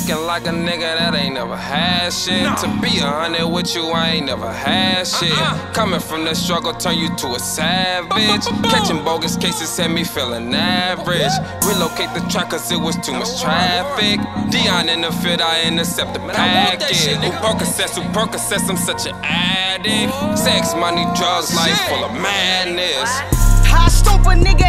Acting like a nigga that ain't never had shit. To be a hundred with you, I ain't never had shit. Coming from the struggle, turn you to a savage. Catching bogus cases had me feeling average. Relocate the track cause it was too much traffic. Dior in the fit, I intercept the package. Who Percocets, who Percocets, I'm such an addict. Sex, money, drugs, life full of madness. I stomp a nigga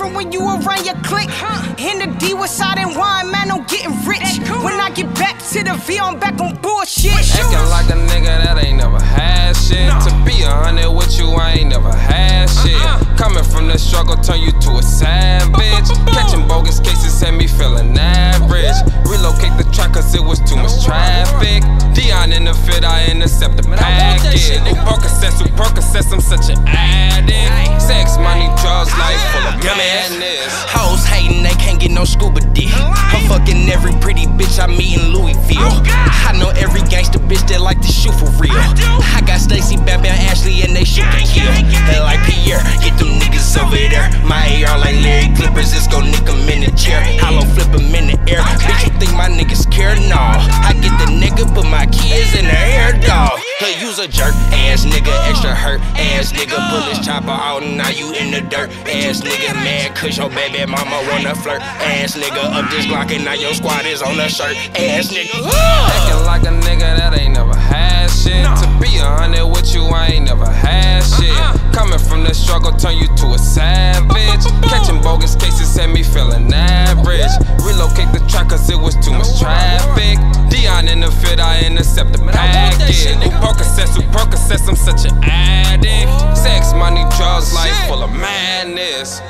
but act different when you around your clique. In the D with side and wine, man, I'm getting rich. When I get back to the V, I'm back on bullshit. Acting like a nigga that ain't never had shit. To be a hundred with you, I ain't never had shit. Coming from the struggle, turn you to a savage. Catching bogus cases had me feeling average. Relocate the track cause it was too much traffic. Dior in the fit, I intercept the package. Who Percocets, who Percocets, I'm such an addict. Hoes hating, they can't get no scuba dick. I'm fucking every pretty bitch I meet in Louisville. I know every gangster bitch that like to shoot for real. I got Stacy, Bam Bam, Ashley, and they shoot to kill. They like Pierre, get them niggas over there. My AR like Larry Clippers, it's gon' nick 'em in the chair. Hollow flip 'em in the air. Bitch, you think my niggas care? Nah. I get the nigga, put my kids in the air, dog. Hey, use a jerk, ass nigga, extra hurt, ass nigga. Pull his chopper out, and now you in the dirt, ass nigga. Mad, cause your baby mama wanna flirt, ass nigga. Up this block and now your squad is on the shirt, ass nigga. Acting like a nigga that ain't never had shit. To be a hundred with you, I ain't never had shit. Coming from the struggle, turn you to a savage. Catching bogus cases had me feeling average. Relocate the track cause it was too much traffic. Dior in the I intercept the package. Who Percocets, who Percocets, I'm such an addict. Sex, money, drugs, life full of madness.